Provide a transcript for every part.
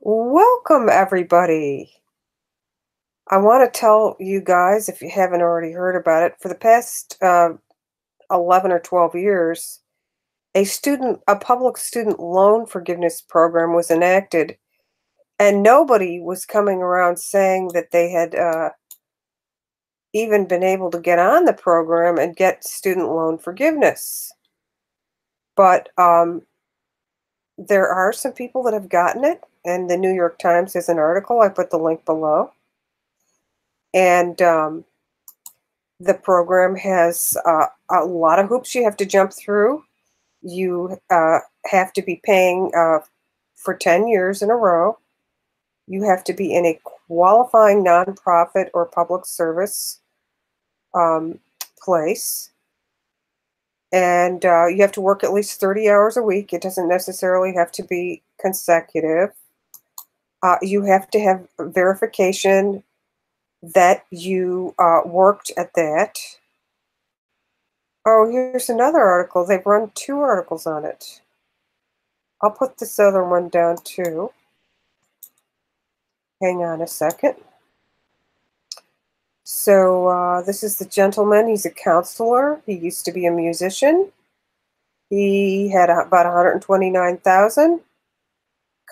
Welcome, everybody. I want to tell you guys, if you haven't already heard about it, for the past uh, 11 or 12 years, a student, a public student loan forgiveness program was enacted, and nobody was coming around saying that they had uh, even been able to get on the program and get student loan forgiveness. But um, there are some people that have gotten it, and the New York Times has an article. I put the link below. And um, the program has uh, a lot of hoops you have to jump through. You uh, have to be paying uh, for 10 years in a row. You have to be in a qualifying nonprofit or public service um, place. And uh, you have to work at least 30 hours a week. It doesn't necessarily have to be consecutive. Uh, you have to have verification that you uh, worked at that. Oh, here's another article. They've run two articles on it. I'll put this other one down too. Hang on a second. So uh, this is the gentleman. He's a counselor. He used to be a musician. He had about 129,000.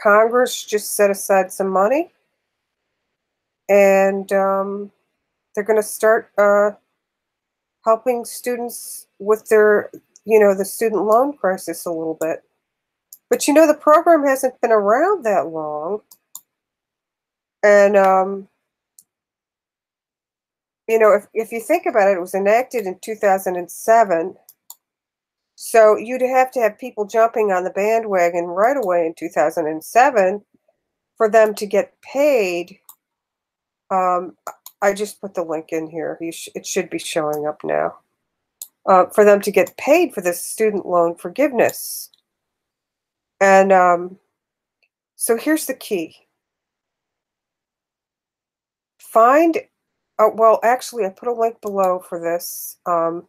Congress just set aside some money, and um, they're going to start uh, helping students with their, you know, the student loan crisis a little bit. But you know, the program hasn't been around that long, and um, you know, if if you think about it, it was enacted in 2007 so you'd have to have people jumping on the bandwagon right away in 2007 for them to get paid. Um, I just put the link in here. Sh it should be showing up now. Uh, for them to get paid for this student loan forgiveness. And um, so here's the key. Find, uh, well, actually, I put a link below for this. Um,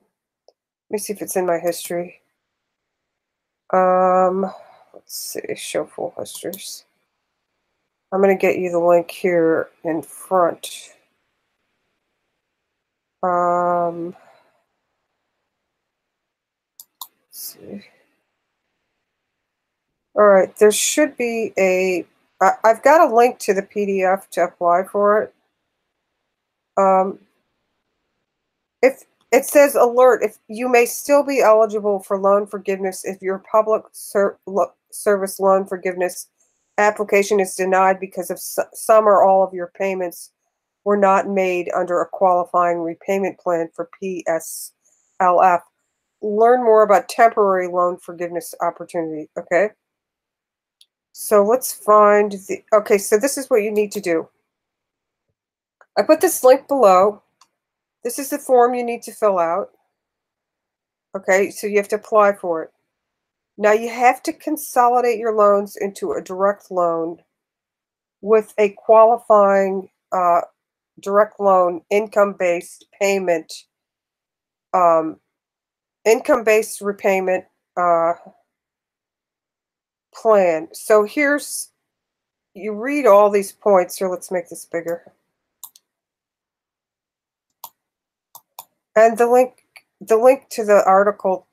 let me see if it's in my history. Um, let's see, show full histories. I'm going to get you the link here in front. Um, see. All right, there should be a. I've got a link to the PDF to apply for it. Um, if it says alert if you may still be eligible for loan forgiveness if your public ser lo service loan forgiveness application is denied because of some or all of your payments were not made under a qualifying repayment plan for PSLF. Learn more about temporary loan forgiveness opportunity, okay? So let's find the, okay, so this is what you need to do. I put this link below. This is the form you need to fill out. Okay, so you have to apply for it. Now you have to consolidate your loans into a direct loan with a qualifying uh, direct loan income-based payment, um, income-based repayment uh, plan. So here's, you read all these points. Here, let's make this bigger. And the link, the link to the article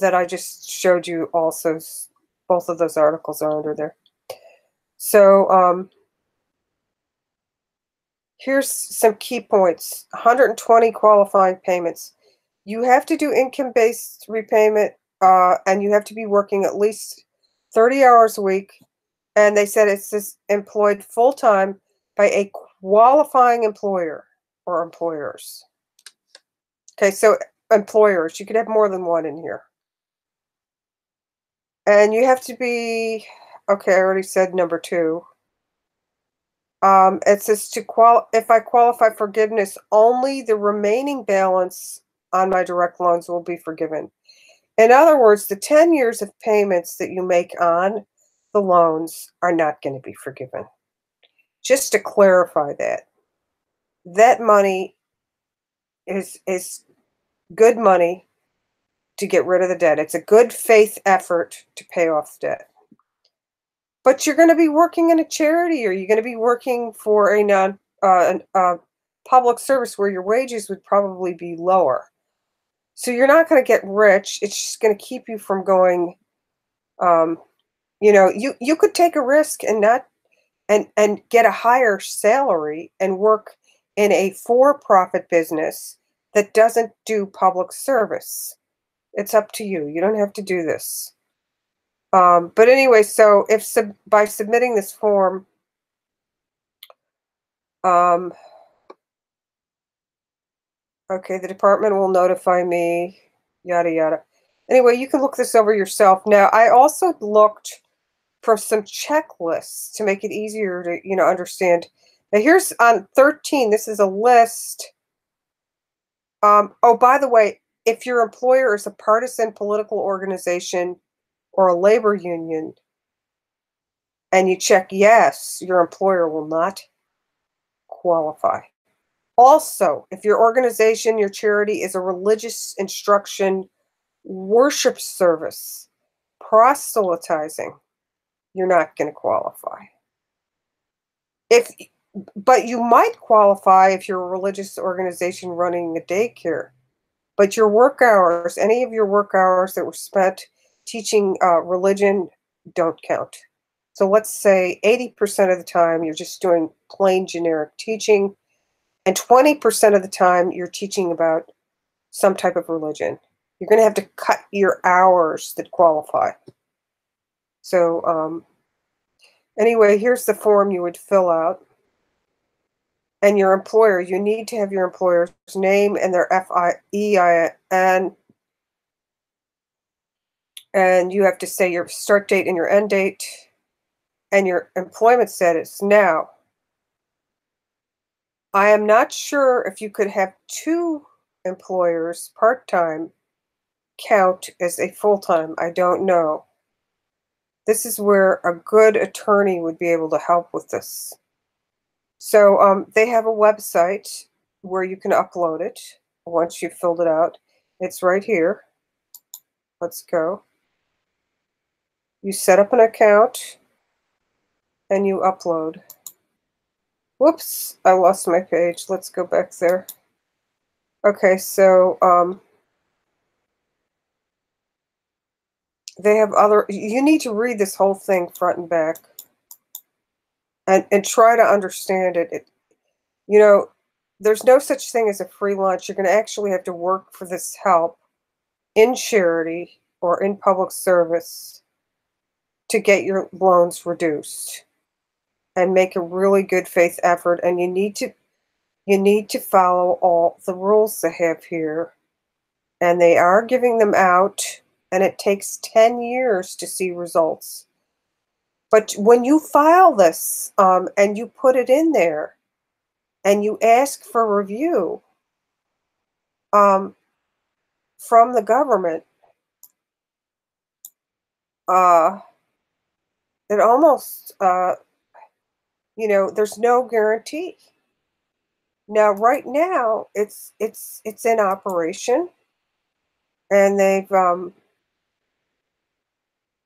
that I just showed you also, both of those articles are under there. So um, here's some key points. 120 qualifying payments. You have to do income-based repayment uh, and you have to be working at least 30 hours a week. And they said it's employed full-time by a qualifying employer or employers. Okay, so employers, you could have more than one in here. And you have to be, okay, I already said number two. Um, it says to qual if I qualify forgiveness, only the remaining balance on my direct loans will be forgiven. In other words, the 10 years of payments that you make on the loans are not going to be forgiven. Just to clarify that, that money is is good money to get rid of the debt. It's a good faith effort to pay off debt. but you're going to be working in a charity or you're going to be working for a non uh, uh, public service where your wages would probably be lower. So you're not going to get rich. It's just going to keep you from going. Um, you know, you you could take a risk and not and and get a higher salary and work in a for-profit business that doesn't do public service. It's up to you. You don't have to do this. Um, but anyway, so if sub by submitting this form, um, okay, the department will notify me, yada, yada. Anyway, you can look this over yourself. Now, I also looked for some checklists to make it easier to, you know, understand. Now, here's on 13, this is a list. Um, oh, by the way, if your employer is a partisan political organization, or a labor union and you check yes, your employer will not qualify. Also, if your organization, your charity is a religious instruction worship service, proselytizing, you're not going to qualify. If but you might qualify if you're a religious organization running a daycare. But your work hours, any of your work hours that were spent teaching uh, religion don't count. So let's say 80% of the time you're just doing plain generic teaching, and 20% of the time you're teaching about some type of religion. You're going to have to cut your hours that qualify. So, um, anyway, here's the form you would fill out. And your employer, you need to have your employer's name and their F-I-E-I-N and you have to say your start date and your end date and your employment status. Now, I am not sure if you could have two employers part time count as a full time. I don't know. This is where a good attorney would be able to help with this. So um, they have a website where you can upload it once you've filled it out. It's right here. Let's go you set up an account and you upload. Whoops, I lost my page. Let's go back there. Okay, so um, they have other, you need to read this whole thing front and back and, and try to understand it. it. You know, there's no such thing as a free lunch. You're going to actually have to work for this help in charity or in public service to get your loans reduced and make a really good faith effort and you need to you need to follow all the rules they have here and they are giving them out and it takes 10 years to see results but when you file this um, and you put it in there and you ask for review um, from the government uh, it almost, uh, you know, there's no guarantee. Now, right now, it's it's it's in operation, and they've. Um,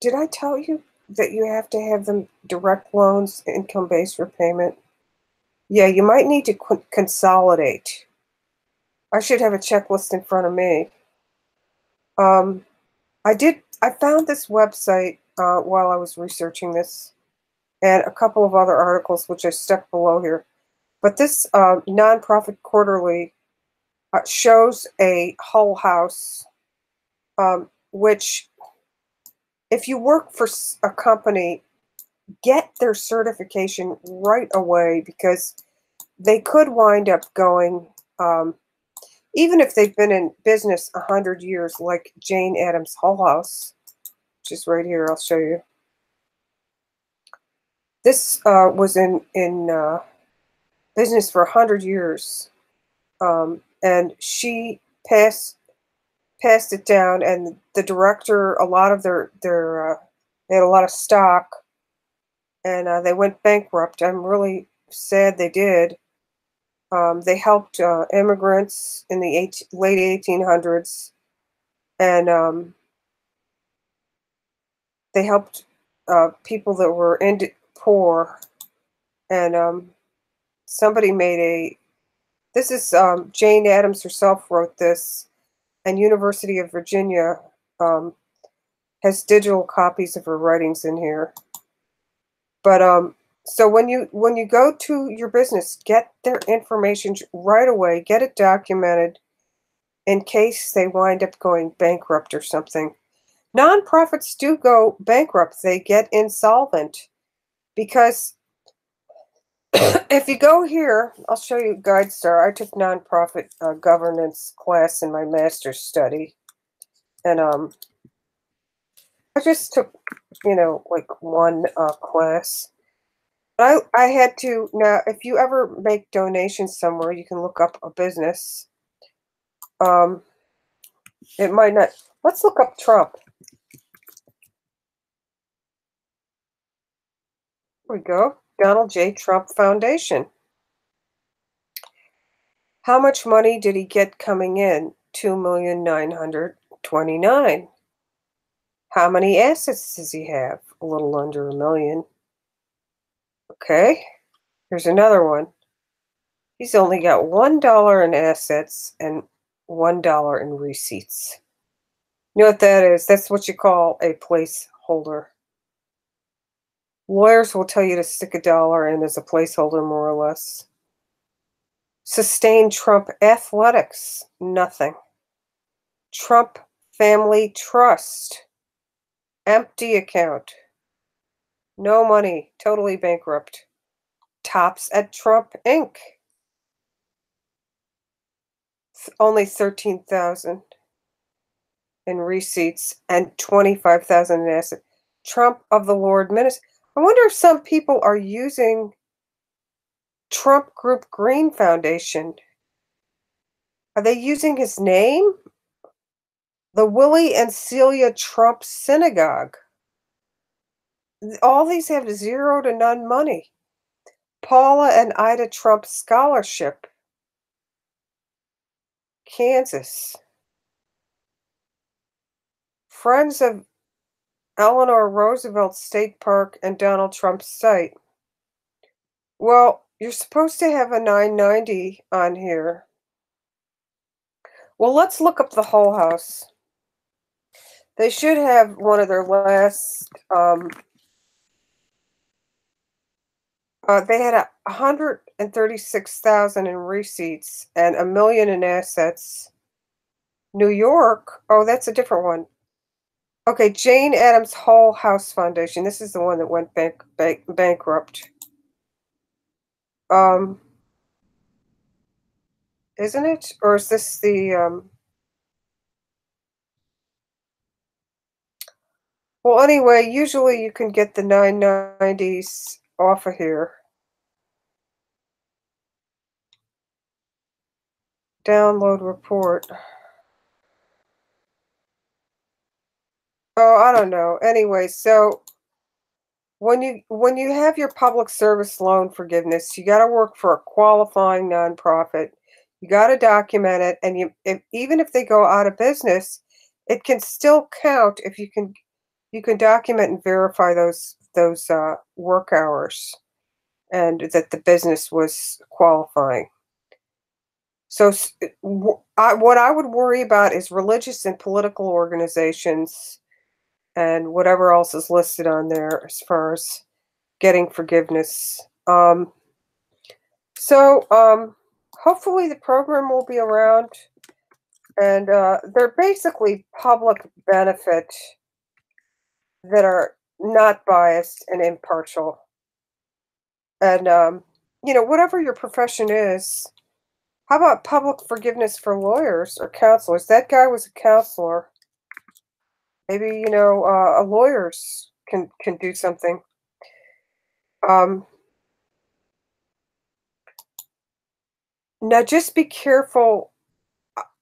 did I tell you that you have to have them direct loans, income-based repayment? Yeah, you might need to consolidate. I should have a checklist in front of me. Um, I did. I found this website uh, while I was researching this, and a couple of other articles which I stuck below here. But this uh, nonprofit quarterly uh, shows a Hull House, um, which, if you work for a company, get their certification right away because they could wind up going, um, even if they've been in business 100 years, like Jane Addams Hull House which is right here. I'll show you. This uh, was in in uh, business for a hundred years, um, and she passed passed it down. And the director, a lot of their their uh, they had a lot of stock, and uh, they went bankrupt. I'm really sad they did. Um, they helped uh, immigrants in the late 1800s, and um, they helped uh, people that were in poor, and um, somebody made a. This is um, Jane Addams herself wrote this, and University of Virginia um, has digital copies of her writings in here. But um, so when you when you go to your business, get their information right away. Get it documented in case they wind up going bankrupt or something. Nonprofits do go bankrupt, they get insolvent because if you go here, I'll show you GuideStar. I took nonprofit uh, governance class in my master's study. And um, I just took, you know, like one uh, class. I, I had to, now, if you ever make donations somewhere, you can look up a business. Um, it might not, let's look up Trump. Here we go. Donald J. Trump Foundation. How much money did he get coming in? Two million nine hundred twenty-nine. How many assets does he have? A little under a million. Okay, here's another one. He's only got one dollar in assets and one dollar in receipts. You know what that is? That's what you call a placeholder. Lawyers will tell you to stick a dollar in as a placeholder, more or less. Sustain Trump athletics, nothing. Trump family trust, empty account, no money, totally bankrupt. Tops at Trump Inc. Only 13,000 in receipts and 25,000 in assets. Trump of the Lord Minister. I wonder if some people are using Trump Group Green Foundation. Are they using his name? The Willie and Celia Trump Synagogue. All these have zero to none money. Paula and Ida Trump Scholarship. Kansas. Friends of Eleanor Roosevelt State Park and Donald Trump's site. Well, you're supposed to have a 990 on here. Well, let's look up the Hull House. They should have one of their last. Um, uh, they had a 136,000 in receipts and a million in assets. New York. Oh, that's a different one. Okay, Jane Addams Hull House Foundation. This is the one that went bank, bank, bankrupt. Um, isn't it? Or is this the um? Well, anyway, usually you can get the 990s off of here. Download report. Oh, I don't know. Anyway, so when you when you have your public service loan forgiveness, you got to work for a qualifying nonprofit. You got to document it, and you if, even if they go out of business, it can still count if you can you can document and verify those those uh, work hours and that the business was qualifying. So, I, what I would worry about is religious and political organizations and whatever else is listed on there as far as getting forgiveness. Um, so um, hopefully the program will be around and uh, they're basically public benefit that are not biased and impartial. And, um, you know, whatever your profession is, how about public forgiveness for lawyers or counselors? That guy was a counselor. Maybe you know uh, lawyers can can do something. Um, now, just be careful.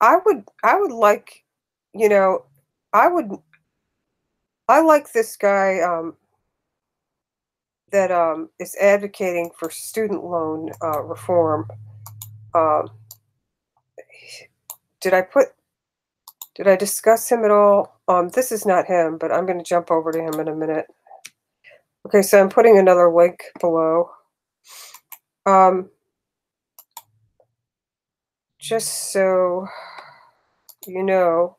I would I would like, you know, I would. I like this guy um, that um, is advocating for student loan uh, reform. Um, did I put did I discuss him at all? Um, this is not him, but I'm going to jump over to him in a minute. Okay, so I'm putting another link below. Um, just so you know.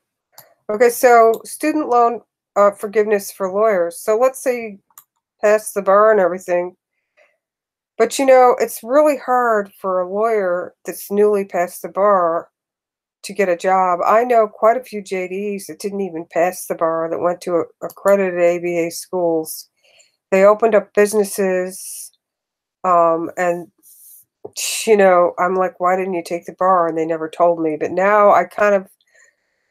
Okay, so student loan uh, forgiveness for lawyers. So let's say you pass the bar and everything. But you know, it's really hard for a lawyer that's newly passed the bar to get a job. I know quite a few JDs that didn't even pass the bar that went to accredited ABA schools. They opened up businesses, um, and you know, I'm like, why didn't you take the bar? And they never told me. But now I kind of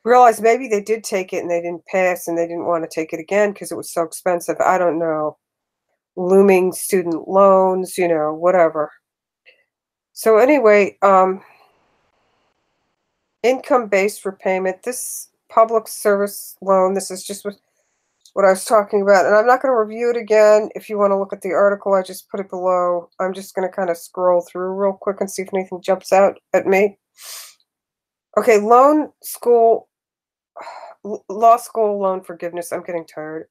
realized maybe they did take it and they didn't pass and they didn't want to take it again because it was so expensive. I don't know. Looming student loans, you know, whatever. So anyway, um, income-based repayment. This public service loan, this is just what, what I was talking about. And I'm not going to review it again. If you want to look at the article, I just put it below. I'm just going to kind of scroll through real quick and see if anything jumps out at me. Okay, loan school, law school loan forgiveness. I'm getting tired.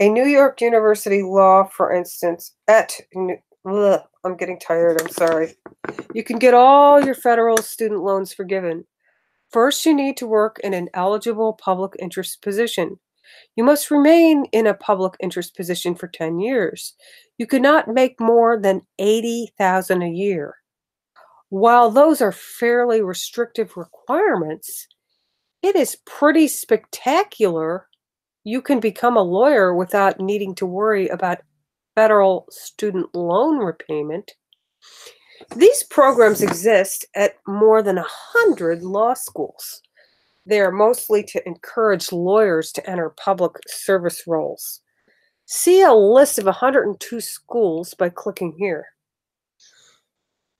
A New York University law, for instance, at ugh, I'm getting tired. I'm sorry. You can get all your federal student loans forgiven. First, you need to work in an eligible public interest position. You must remain in a public interest position for 10 years. You cannot make more than 80,000 a year. While those are fairly restrictive requirements, it is pretty spectacular. You can become a lawyer without needing to worry about federal student loan repayment. These programs exist at more than a hundred law schools. They are mostly to encourage lawyers to enter public service roles. See a list of 102 schools by clicking here.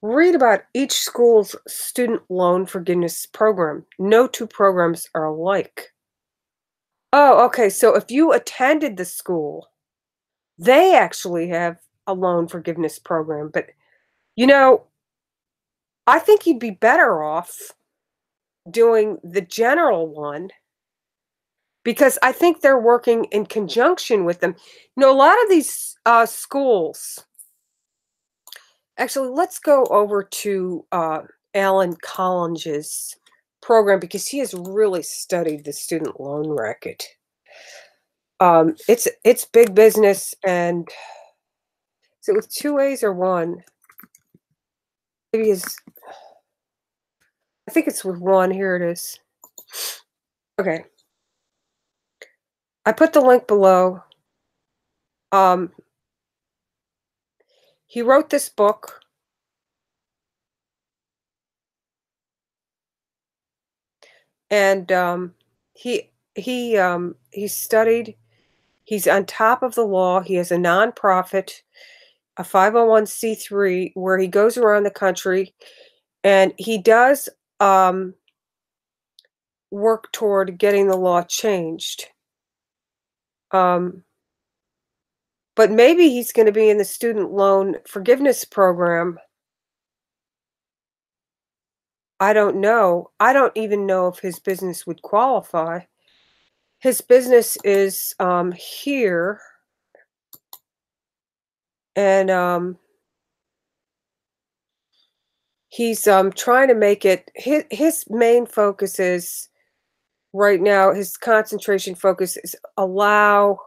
Read about each school's student loan forgiveness program. No two programs are alike. Oh, okay. So if you attended the school, they actually have a loan forgiveness program. But, you know, I think you'd be better off doing the general one because I think they're working in conjunction with them. You know, a lot of these uh, schools, actually, let's go over to uh, Alan Collinge's program because he has really studied the student loan racket. Um, it's it's big business, and is it with two A's or one? Maybe is I think it's with one. Here it is. Okay. I put the link below. Um, he wrote this book. And um, he he um, he studied. He's on top of the law. He has a nonprofit, a 501c3, where he goes around the country and he does um, work toward getting the law changed. Um, but maybe he's going to be in the student loan forgiveness program. I don't know. I don't even know if his business would qualify. His business is um, here. And um, he's um trying to make it his his main focus is right now his concentration focus is allow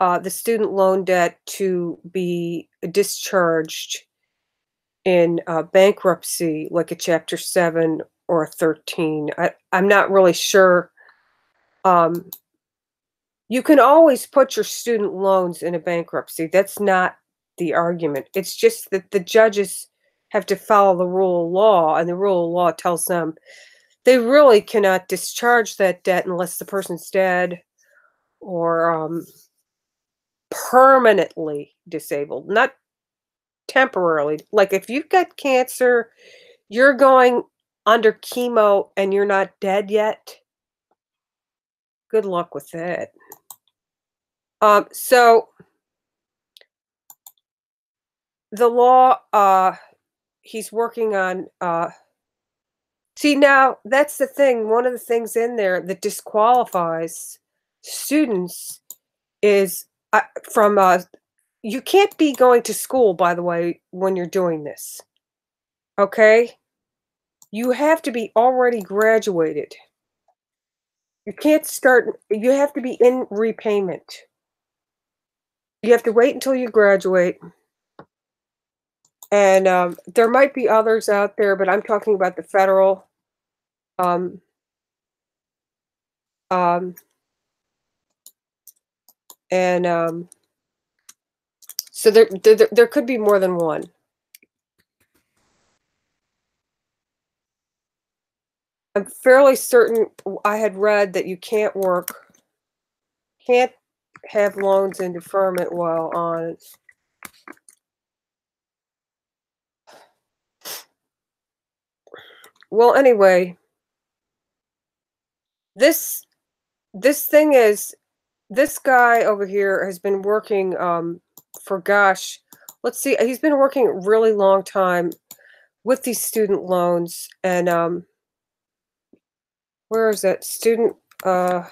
uh, the student loan debt to be discharged in uh, bankruptcy like a chapter 7 or 13 I, i'm not really sure um, you can always put your student loans in a bankruptcy. That's not the argument it's just that the judges have to follow the rule of law, and the rule of law tells them they really cannot discharge that debt unless the person's dead or um, permanently disabled, not temporarily. Like if you've got cancer, you're going under chemo and you're not dead yet. Good luck with that. Um, so the law uh, he's working on uh see now that's the thing one of the things in there that disqualifies students is uh, from uh, you can't be going to school, by the way, when you're doing this. Okay? You have to be already graduated. You can't start, you have to be in repayment. You have to wait until you graduate. And um, there might be others out there, but I'm talking about the federal. Um, um, and um, so there, there, there could be more than one. I'm fairly certain I had read that you can't work, can't have loans in deferment while on. Well, anyway, this this thing is this guy over here has been working um, for gosh, let's see, he's been working a really long time with these student loans and um, where is that student uh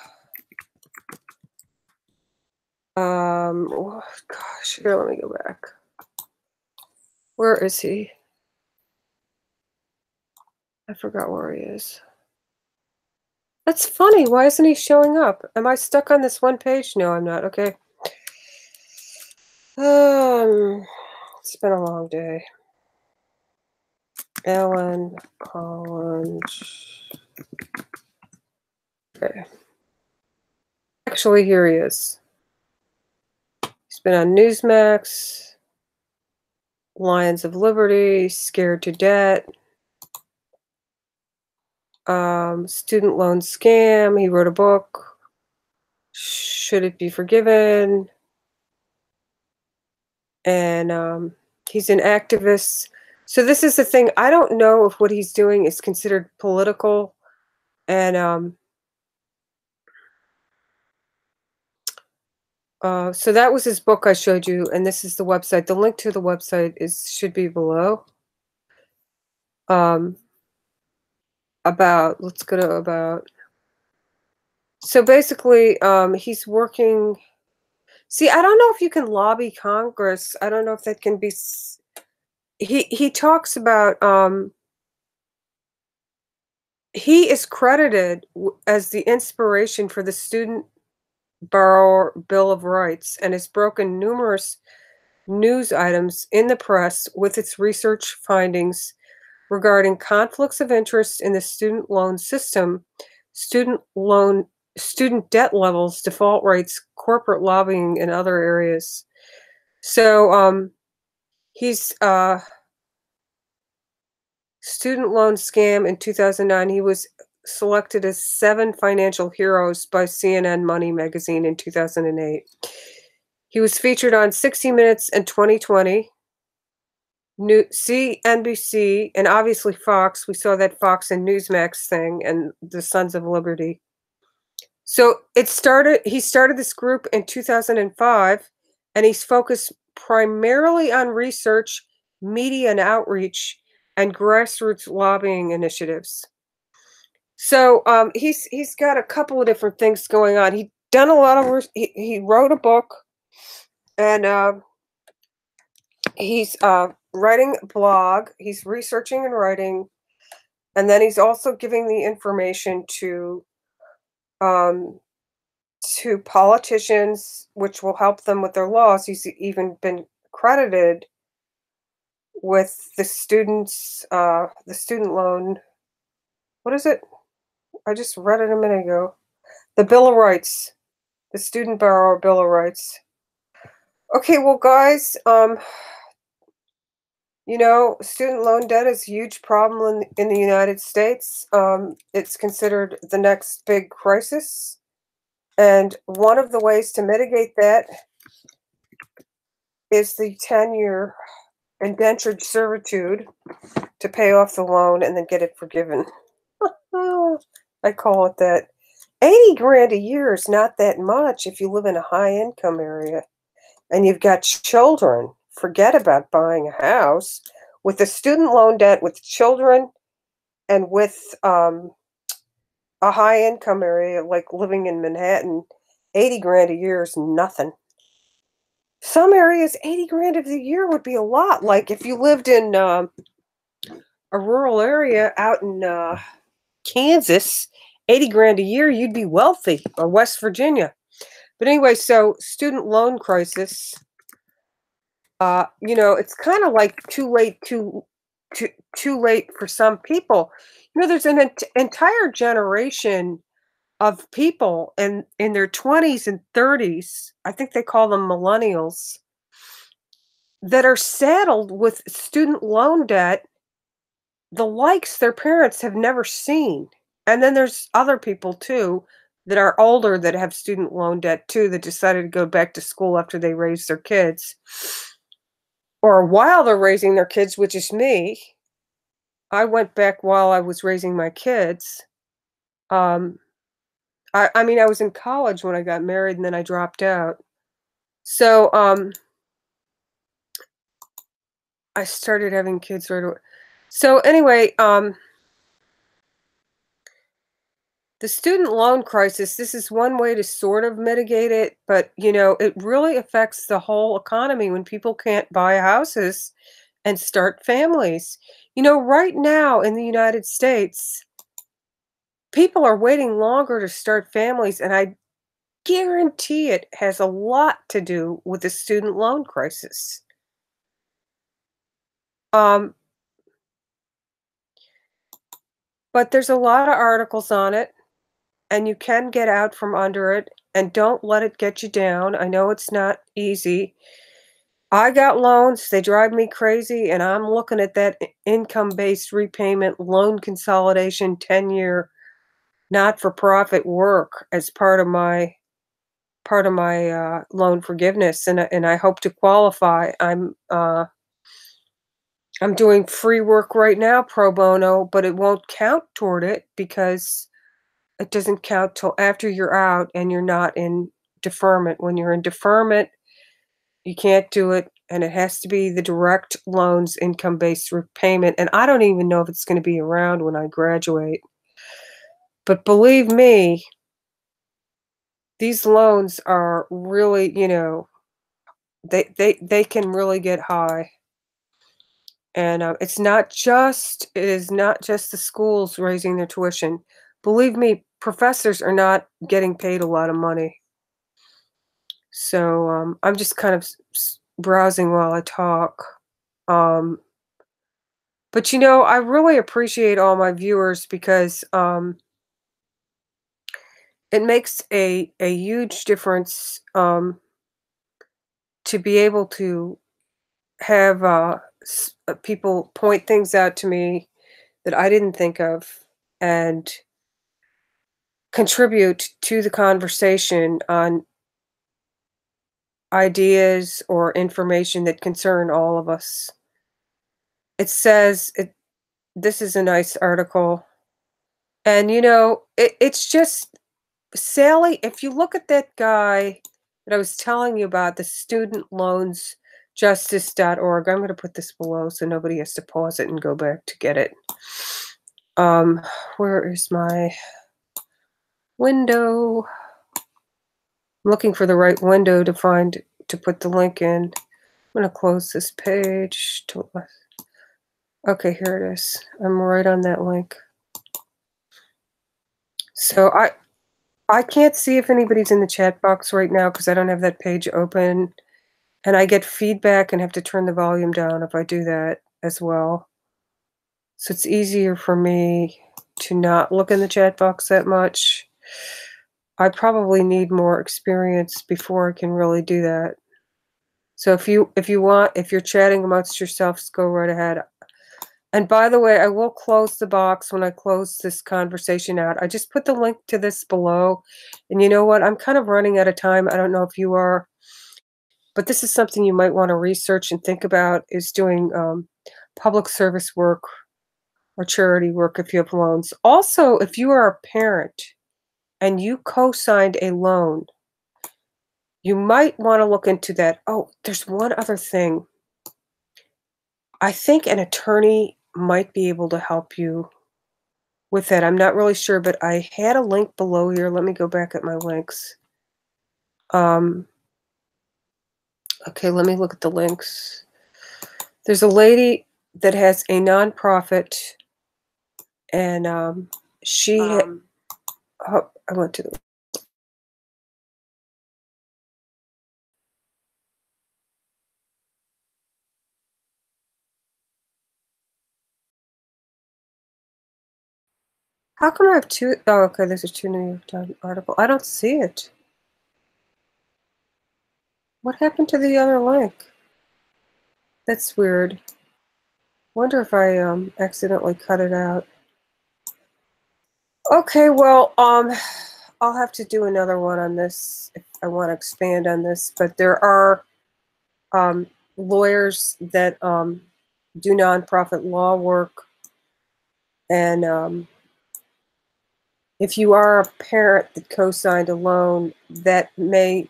um oh, gosh here let me go back. Where is he i forgot where he is. That's funny. Why isn't he showing up? Am i stuck on this one page? No i'm not. Okay. Um it's been a long day. Alan Holland Okay. Actually, here he is. He's been on Newsmax, Lions of Liberty, Scared to Debt, um, Student Loan Scam. He wrote a book. Should It Be Forgiven? And um, he's an activist. So this is the thing. I don't know if what he's doing is considered political. And um, Uh, so that was his book I showed you, and this is the website. The link to the website is should be below. Um, about let's go to about. So basically, um, he's working. See, I don't know if you can lobby Congress. I don't know if that can be. He he talks about. Um, he is credited as the inspiration for the student Borrower Bill of Rights and has broken numerous news items in the press with its research findings regarding conflicts of interest in the student loan system, student loan student debt levels, default rates, corporate lobbying, and other areas. So um, he's uh, student loan scam in 2009. He was selected as seven financial heroes by CNN Money magazine in 2008. He was featured on 60 Minutes and 2020, New CNBC, and obviously Fox. We saw that Fox and Newsmax thing and the Sons of Liberty. So it started, he started this group in 2005, and he's focused primarily on research, media and outreach, and grassroots lobbying initiatives. So um, he's he's got a couple of different things going on. He done a lot of work. He, he wrote a book, and uh, he's uh, writing a blog. He's researching and writing, and then he's also giving the information to um, to politicians, which will help them with their laws. He's even been credited with the students, uh, the student loan. What is it? I just read it a minute ago. The Bill of Rights, the Student Borrower Bill of Rights. Okay, well, guys, um, you know, student loan debt is a huge problem in, in the United States. Um, it's considered the next big crisis. And one of the ways to mitigate that is the 10 year indentured servitude to pay off the loan and then get it forgiven. I call it that. 80 grand a year is not that much if you live in a high income area and you've got children. Forget about buying a house. With the student loan debt, with children, and with um, a high income area like living in Manhattan, 80 grand a year is nothing. some areas 80 grand of the year would be a lot. Like if you lived in uh, a rural area out in uh, Kansas, 80 grand a year, you'd be wealthy, or West Virginia. But anyway, so student loan crisis. Uh, you know, it's kind of like too late, too, too, too late for some people. You know, there's an ent- entire generation of people in in their 20s and 30s. I think they call them millennials that are saddled with student loan debt the likes their parents have never seen. And then there's other people too that are older that have student loan debt too that decided to go back to school after they raised their kids or while they're raising their kids, which is me. I went back while I was raising my kids. Um, I, I mean, I was in college when I got married and then I dropped out. So um, I started having kids right away. So anyway, um, the student loan crisis, this is one way to sort of mitigate it, but you know, it really affects the whole economy when people can't buy houses and start families. You know, right now in the United States, people are waiting longer to start families, and I guarantee it has a lot to do with the student loan crisis. Um, but there's a lot of articles on it and you can get out from under it and don't let it get you down. I know it's not easy. I got loans, they drive me crazy, and I'm looking at that income based repayment loan consolidation 10 year not for profit work as part of my part of my uh, loan forgiveness and and I hope to qualify. I'm uh, I'm doing free work right now pro bono, but it won't count toward it because it doesn't count till after you're out and you're not in deferment. When you're in deferment, you can't do it and it has to be the direct loans income based repayment and I don't even know if it's going to be around when I graduate. But believe me, these loans are really, you know, they they they can really get high. And uh, it's not just it is not just the schools raising their tuition. Believe me, professors are not getting paid a lot of money. So um, I'm just kind of browsing while I talk. Um, but you know, I really appreciate all my viewers because um, it makes a a huge difference um, to be able to have uh, uh, people point things out to me that I didn't think of and contribute to the conversation on ideas or information that concern all of us. It says it this is a nice article. And you know, it, it's just Sally, if you look at that guy that I was telling you about, the student loans justice.org. I'm going to put this below so nobody has to pause it and go back to get it. Um, where is my window? I'm looking for the right window to find to put the link in. I'm going to close this page. To, okay, here it is. I'm right on that link. So I I can't see if anybody's in the chat box right now because I don't have that page open. And I get feedback and have to turn the volume down if I do that as well. So it's easier for me to not look in the chat box that much. I probably need more experience before I can really do that. So if you if you want if you're chatting amongst yourselves, go right ahead. And by the way, I will close the box when I close this conversation out. I just put the link to this below. And you know what? I'm kind of running out of time. I don't know if you are, but this is something you might want to research and think about is doing um, public service work or charity work if you have loans. Also, if you are a parent and you co-signed a loan, you might want to look into that. Oh, there's one other thing. I think an attorney might be able to help you with that. I'm not really sure, but I had a link below here. Let me go back at my links. Um, Okay, let me look at the links. There's a lady that has a nonprofit, and um, she. Um, oh, I went to. How come I have two? Oh, okay. There's a two New York Times article. I don't see it. What happened to the other link? That's weird. Wonder if I um, accidentally cut it out. Okay, well, um, I'll have to do another one on this if I want to expand on this. But there are um, lawyers that um, do nonprofit law work, and um, if you are a parent that co-signed a loan, that may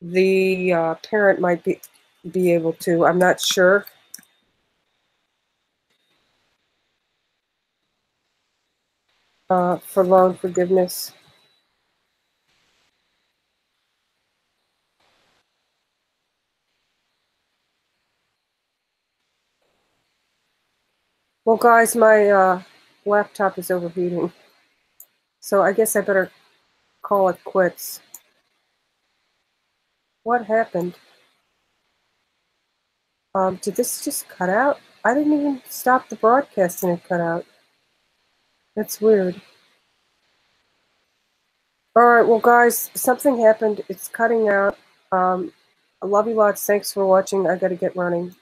the uh, parent might be be able to. I'm not sure. Uh, for loan forgiveness. Well, guys, my uh, laptop is overheating. So I guess I better call it quits. What happened? Um, did this just cut out? I didn't even stop the broadcast and it cut out. That's weird. All right, well, guys, something happened. It's cutting out. Um, I love you lots. Thanks for watching. I got to get running.